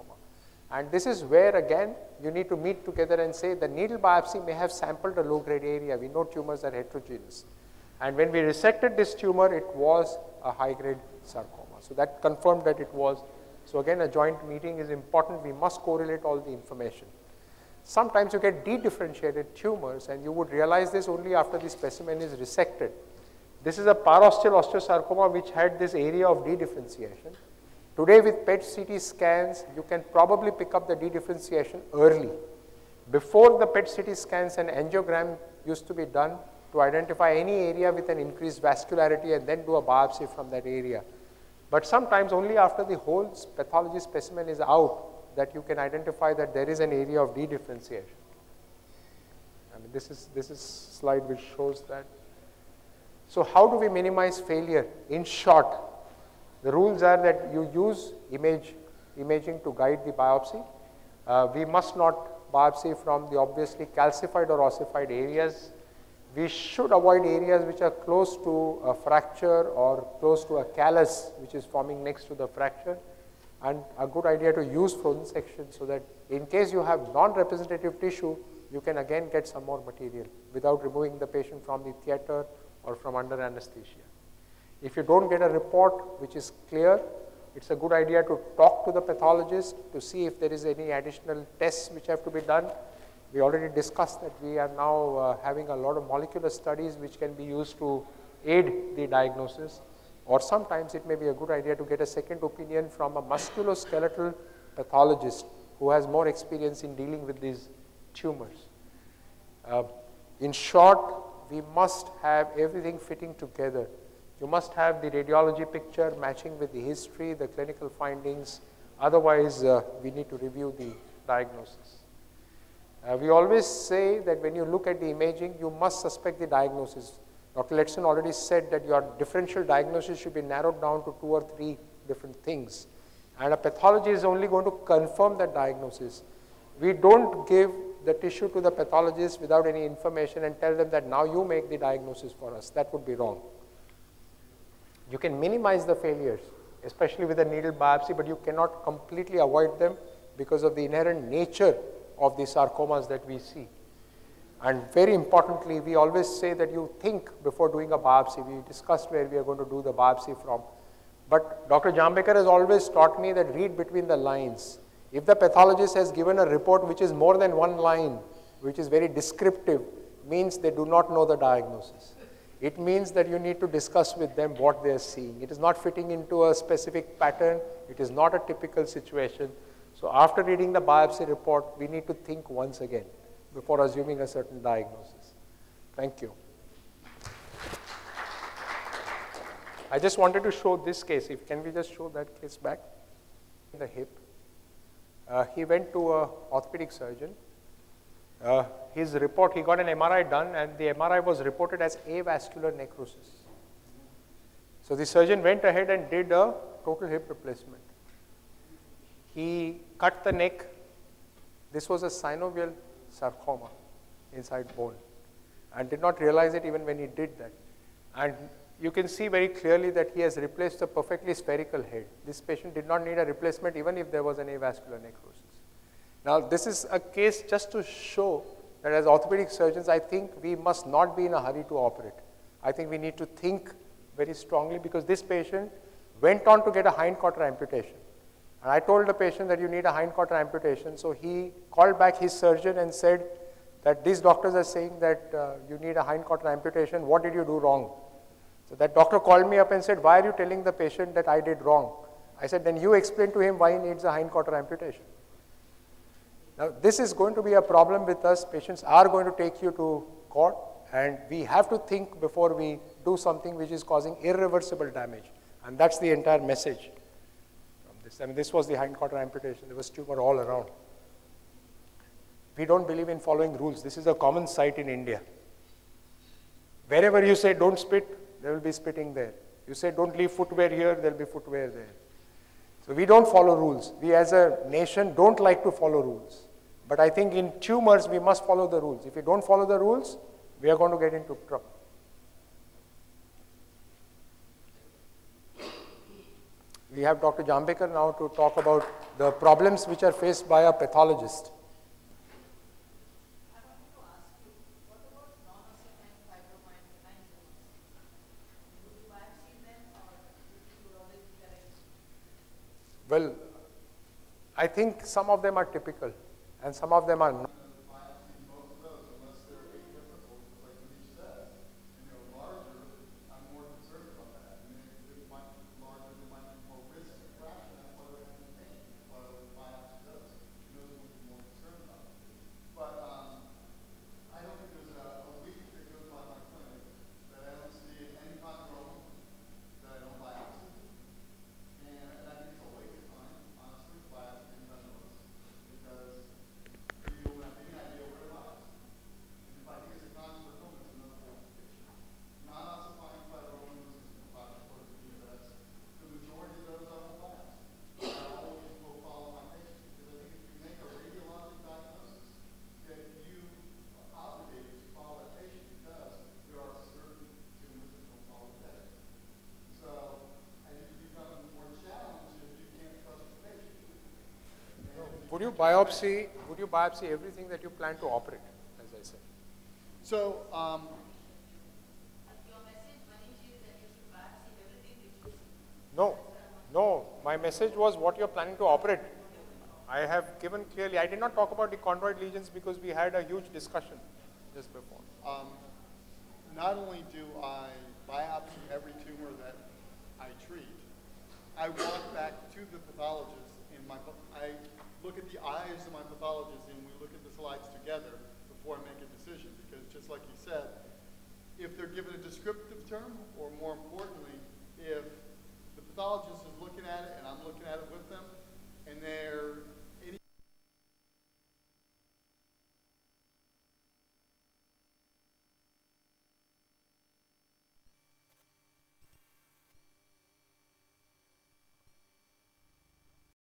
And this is where again you need to meet together and say the needle biopsy may have sampled a low grade area. We know tumors are heterogeneous. And when we resected this tumor, it was a high grade sarcoma. So that confirmed that it was. So again, a joint meeting is important. We must correlate all the information. Sometimes you get dedifferentiated tumors and you would realize this only after the specimen is resected. This is a parosteal osteosarcoma which had this area of dedifferentiation. Today with PET CT scans, you can probably pick up the dedifferentiation early. Before the PET CT scans, an angiogram used to be done to identify any area with an increased vascularity and then do a biopsy from that area. But sometimes only after the whole pathology specimen is out that you can identify that there is an area of dedifferentiation. I mean, this is, this is slide which shows that. So how do we minimize failure? In short, the rules are that you use image, imaging to guide the biopsy. Uh, we must not biopsy from the obviously calcified or ossified areas. We should avoid areas which are close to a fracture or close to a callus which is forming next to the fracture. And a good idea to use frozen section so that in case you have non-representative tissue, you can again get some more material without removing the patient from the theater or from under anesthesia. If you don't get a report which is clear, it's a good idea to talk to the pathologist to see if there is any additional tests which have to be done. We already discussed that we are now uh, having a lot of molecular studies which can be used to aid the diagnosis or sometimes it may be a good idea to get a second opinion from a musculoskeletal pathologist who has more experience in dealing with these tumors. Uh, in short, we must have everything fitting together you must have the radiology picture matching with the history, the clinical findings. Otherwise, uh, we need to review the diagnosis. Uh, we always say that when you look at the imaging, you must suspect the diagnosis. Dr. Letson already said that your differential diagnosis should be narrowed down to two or three different things. And a pathology is only going to confirm that diagnosis. We don't give the tissue to the pathologist without any information and tell them that now you make the diagnosis for us. That would be wrong. You can minimize the failures, especially with a needle biopsy, but you cannot completely avoid them because of the inherent nature of the sarcomas that we see. And very importantly, we always say that you think before doing a biopsy. We discussed where we are going to do the biopsy from. But Dr. Jambhekar has always taught me that read between the lines. If the pathologist has given a report which is more than one line, which is very descriptive, means they do not know the diagnosis. It means that you need to discuss with them what they are seeing. It is not fitting into a specific pattern. It is not a typical situation. So after reading the biopsy report, we need to think once again before assuming a certain diagnosis. Thank you. I just wanted to show this case. If can we just show that case back? The hip. Uh, he went to a orthopedic surgeon uh, his report, he got an MRI done and the MRI was reported as avascular necrosis. So the surgeon went ahead and did a total hip replacement. He cut the neck. This was a synovial sarcoma inside bone and did not realize it even when he did that. And you can see very clearly that he has replaced a perfectly spherical head. This patient did not need a replacement even if there was an avascular necrosis. Now, this is a case just to show that as orthopedic surgeons, I think we must not be in a hurry to operate. I think we need to think very strongly because this patient went on to get a hindquarter amputation. And I told the patient that you need a hindquarter amputation. So he called back his surgeon and said that these doctors are saying that uh, you need a hindquarter amputation. What did you do wrong? So that doctor called me up and said, why are you telling the patient that I did wrong? I said, then you explain to him why he needs a hindquarter amputation. Now, this is going to be a problem with us. Patients are going to take you to court, and we have to think before we do something which is causing irreversible damage. And that's the entire message from this. I mean, this was the hindquarter amputation. There was tumor all around. We don't believe in following rules. This is a common sight in India. Wherever you say don't spit, there will be spitting there. You say don't leave footwear here, there will be footwear there. So we don't follow rules. We as a nation don't like to follow rules. But I think in tumors, we must follow the rules. If we don't follow the rules, we are going to get into trouble. We have Dr. Jambhekar now to talk about the problems which are faced by a pathologist. Well, I think some of them are typical and some of them are not. You biopsy, would you biopsy everything that you plan to operate, as I said? So, um, No, no, my message was what you're planning to operate. I have given clearly, I did not talk about the chondroid lesions because we had a huge discussion just before. um, not only do I biopsy every tumor that I treat, I walk back to the pathologist and my, I look at the eyes of my pathologist and we look at the slides together before I make a decision. Because just like you said, if they're given a descriptive term, or more importantly, if the pathologist is looking at it and I'm looking at it with them, and they're